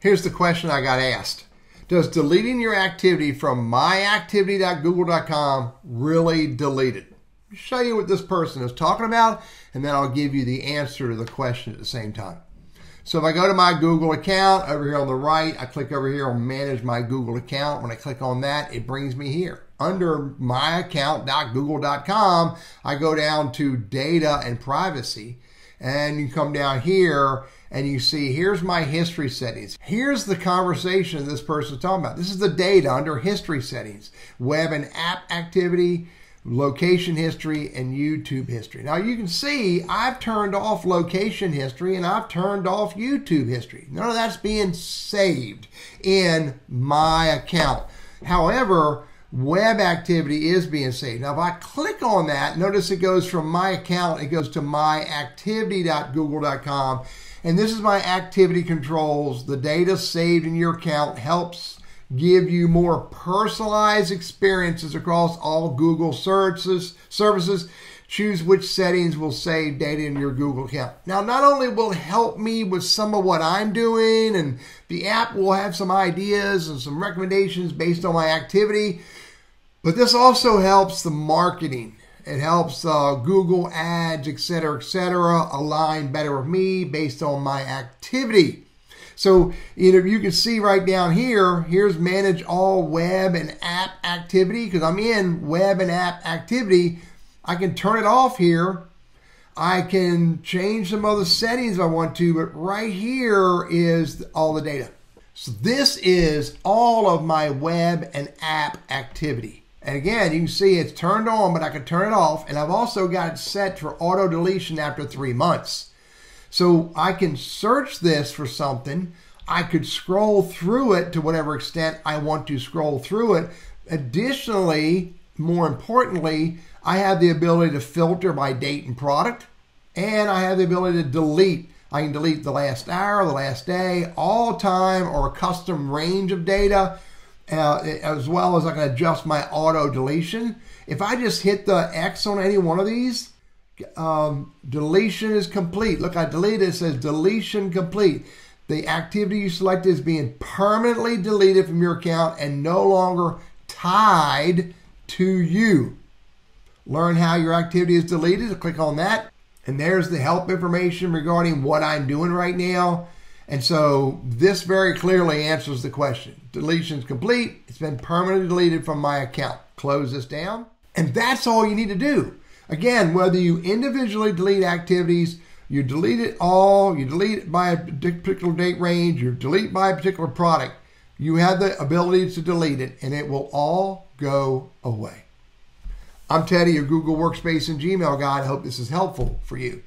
Here's the question I got asked. Does deleting your activity from myactivity.google.com really delete it? I'll show you what this person is talking about, and then I'll give you the answer to the question at the same time. So if I go to my Google account over here on the right, I click over here on manage my Google account. When I click on that, it brings me here. Under myaccount.google.com, I go down to data and privacy and you come down here and you see here's my history settings. Here's the conversation this person's talking about. This is the data under history settings, web and app activity, location history, and YouTube history. Now you can see I've turned off location history and I've turned off YouTube history. None of that's being saved in my account. However, web activity is being saved. Now, if I click on that, notice it goes from my account, it goes to myactivity.google.com. And this is my activity controls. The data saved in your account helps give you more personalized experiences across all Google searches, services. Choose which settings will save data in your Google account. Now, not only will it help me with some of what I'm doing, and the app will have some ideas and some recommendations based on my activity, but this also helps the marketing. It helps uh, Google ads, etc., etc., align better with me based on my activity. So you know you can see right down here. Here's manage all web and app activity because I'm in web and app activity. I can turn it off here. I can change some other settings if I want to, but right here is all the data. So this is all of my web and app activity. And again, you can see it's turned on, but I can turn it off. And I've also got it set for auto deletion after three months. So I can search this for something. I could scroll through it to whatever extent I want to scroll through it. Additionally, more importantly, I have the ability to filter by date and product, and I have the ability to delete. I can delete the last hour, the last day, all time, or a custom range of data uh, as well as I can adjust my auto deletion. If I just hit the X on any one of these, um, deletion is complete. Look, I deleted it says deletion complete. The activity you selected is being permanently deleted from your account and no longer tied to you. Learn how your activity is deleted. Click on that. And there's the help information regarding what I'm doing right now. And so this very clearly answers the question. Deletion is complete. It's been permanently deleted from my account. Close this down. And that's all you need to do. Again, whether you individually delete activities, you delete it all, you delete it by a particular date range, you delete by a particular product, you have the ability to delete it and it will all go away. I'm Teddy, your Google Workspace and Gmail guide. I hope this is helpful for you.